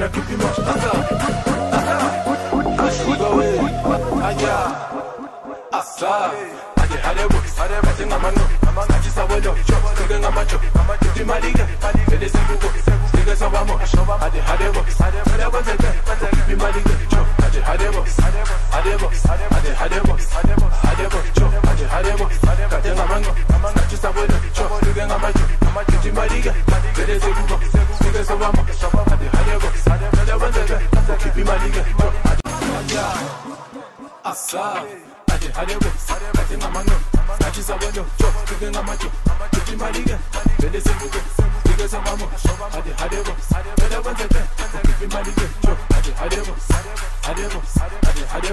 Wena keep him up. Asa. Asa. Go away. Aya. Asa. Ade hade books. Ade ngamano. Ngathi sawelo. Sike ngamacho. Imali ke. Vele sibuko. Sike sawamo. Ade hade books. Imali ke. Ade Asa. Ade hade books. Kade ngamano. Ngathi sawelo. Sike ngamacho. Keep imali ke. Vele sibuko. Sike sawamo. Ade hade books. Ade kwenzeke. Keep imali ke. Ade hade books. Ade books. Ade hade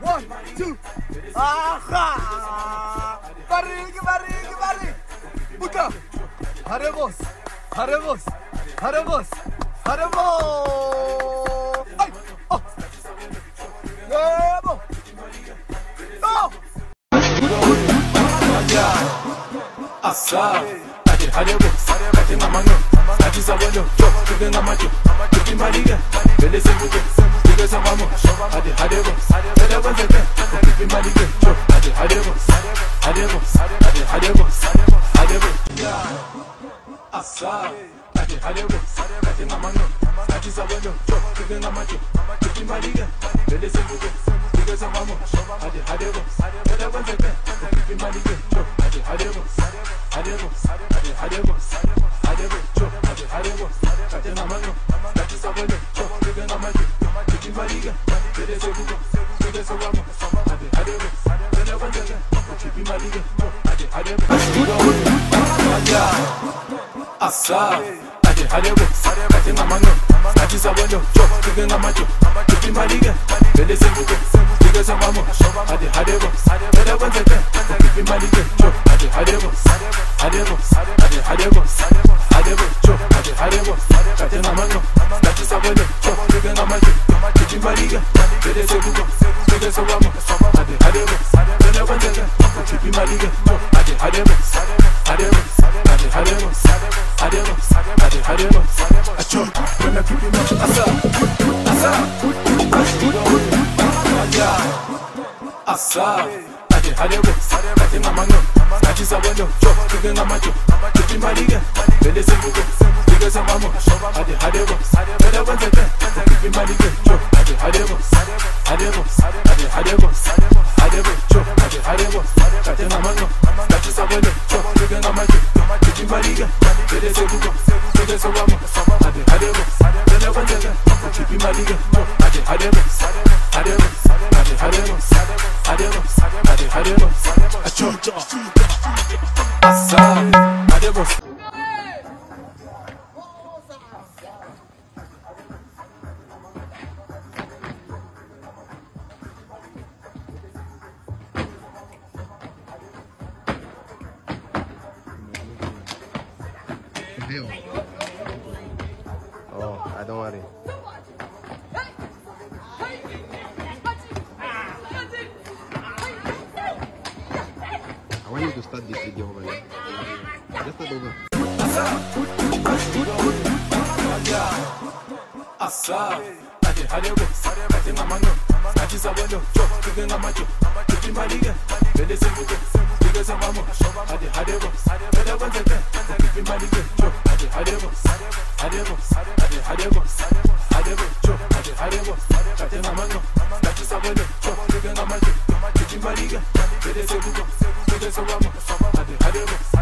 one, two, aha, barigi, barigi, barigi, buka, haremos, haremos, haremos, haremos, ay, oh, yebo, no. Asa. Haribo, kati na mango, kati za wendo, kati na macho, kati maliga, bele se buke, kati za mamo, hadi haribo, bele wende ke, kati maliga, hadi haribo, haribo, hadi haribo, haribo. Asa, kati haribo, kati na mango, kati za wendo, kati na macho, kati maliga, bele se buke, kati za mamo, hadi haribo, bele wende ke, kati maliga, hadi haribo. Books. Ade. Hade books. Ade hade books. Kade ngamano. Ngathi sawelo. Sike ngamacho. Keep imali ke. Vele sibuko. Sike sawamo. Ade hade books. Vele kwenzeke. Imali ke. Vele sibuko. Sike sawamo. Ade books. Vele kwenzeke. Keep imali ke. Ade hade books. Hade books. Ade hade books. Hade books. Ade hade books. Acho. Wena him up. Asa. Asa. Aya. Asa. Ade hade books. Kade ngamano. Ngathi sawelo. Sike ngamacho. Keep imali ke. Vele sibuko. Sike sawamo. Ade hade books. Vele kwenzeke. Keep imali ke. Ade hade books. Sike sawamo. Ade hade books. Vele kwenzeke. Keep imali ke. Ade hade books. Hade books. Ade hade books. Hade books. Ade hade books. Acho. Asa. Oh, I don't worry. I want you to start this video over here. Just start over. Asa. Ade hade books. Kade ngamano. Ngathi sawelo. Sike ngamacho. Keep imali ke. Vele sibuko. Sike sawamo. Ade hade books. Vele kwenzeke adebo, adebo, adebo, adebo, cho, adebo, chate na mano, chate sabone, cho, chate na mano, chate mariga, chate segundo, chate sobamo, adebo.